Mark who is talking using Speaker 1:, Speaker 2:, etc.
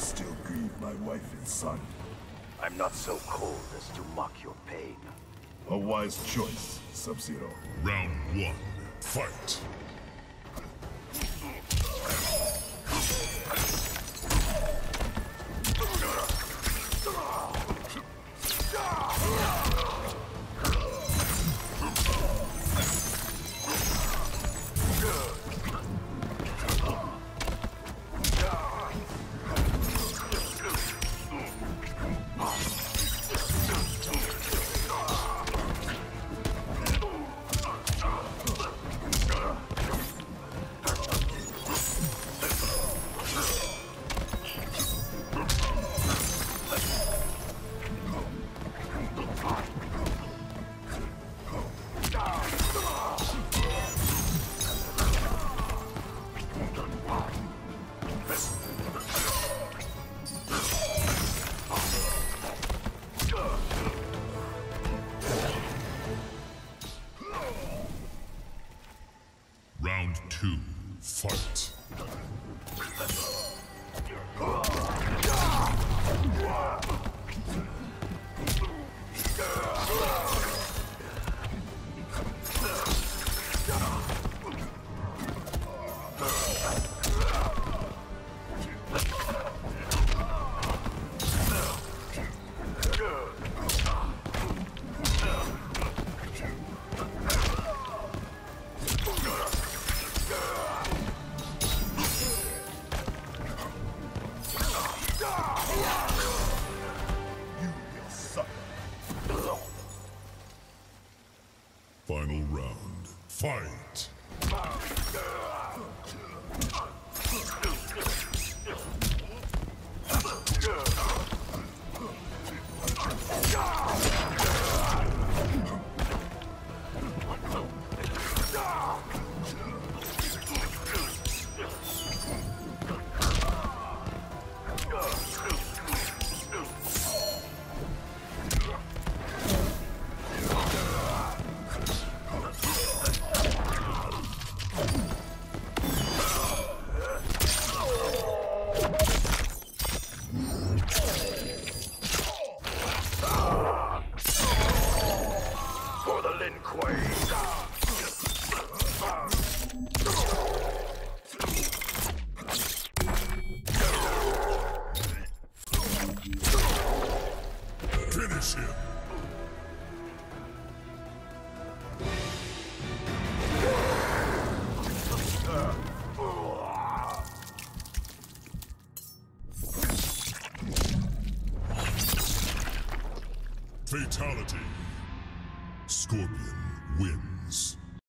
Speaker 1: with my wife and son.
Speaker 2: I'm not so cold as to mock your pain.
Speaker 1: A wise choice, Sub-Zero.
Speaker 3: Round one, fight. Two, fight. Fight. Fatality. Scorpion wins.